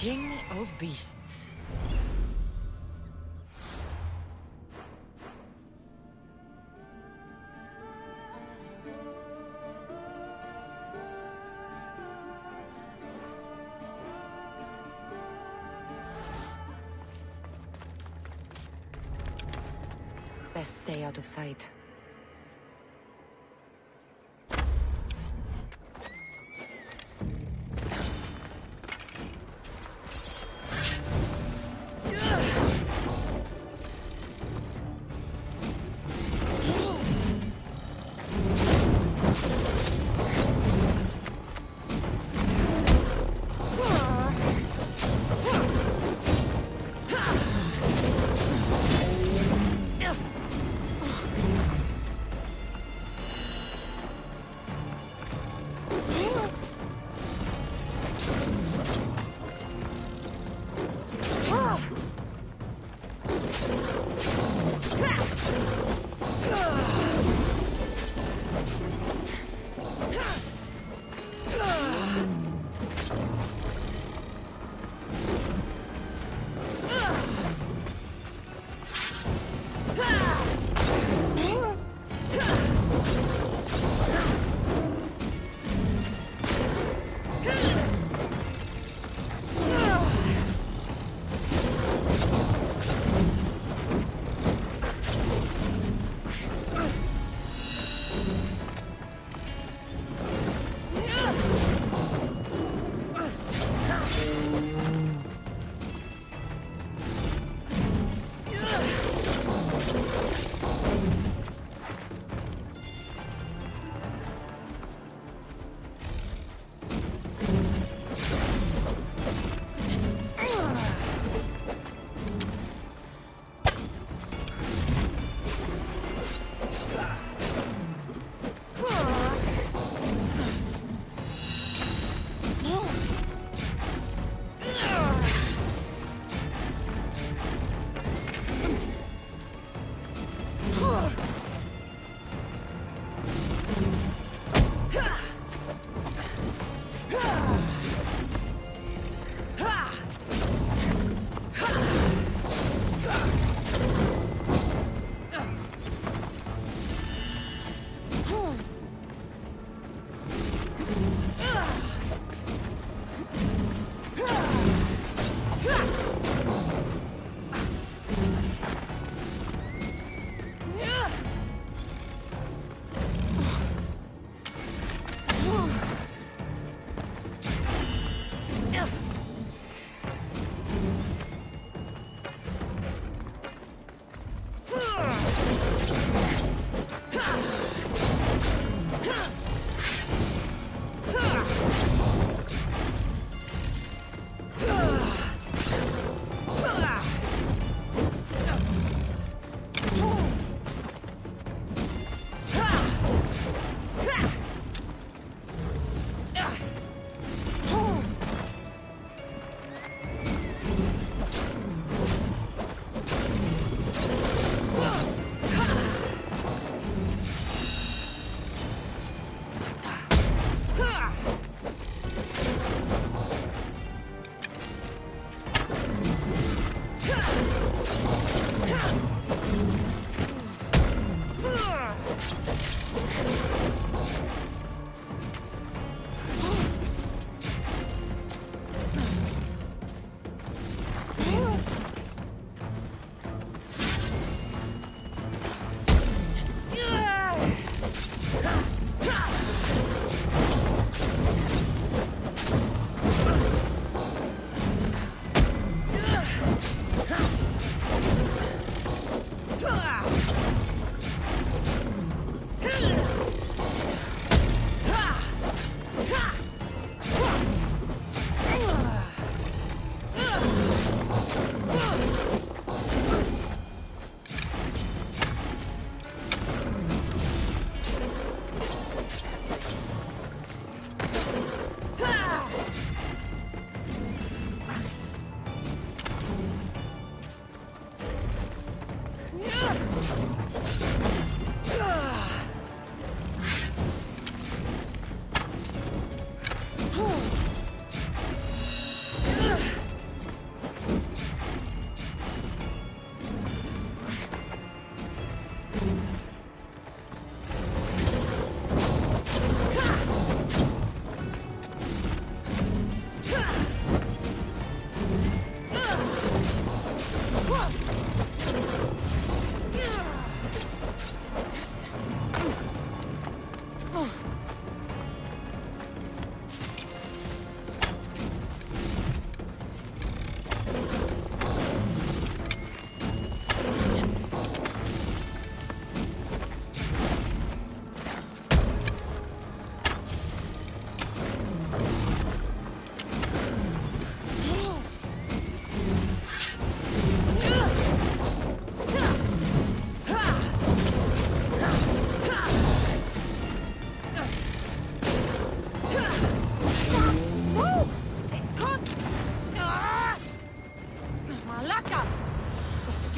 king of beasts. Best stay out of sight.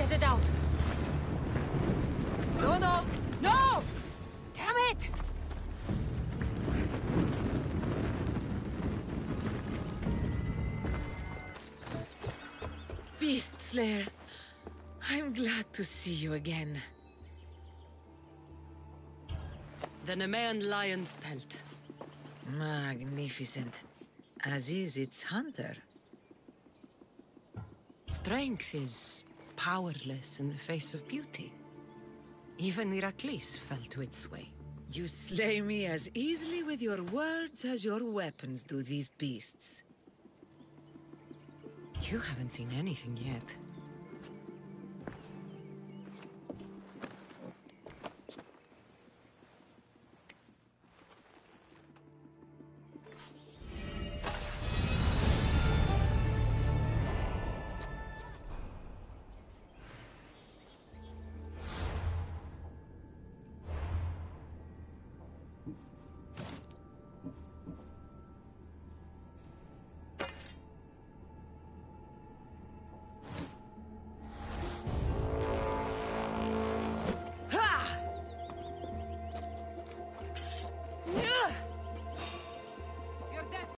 get it out. No, no, no! Damn it! Beast Slayer, I'm glad to see you again. The Nemean Lion's Pelt. Magnificent. As is its hunter. Strength is powerless in the face of beauty. Even Heracles fell to its sway. You slay me as easily with your words as your weapons do these beasts. You haven't seen anything yet.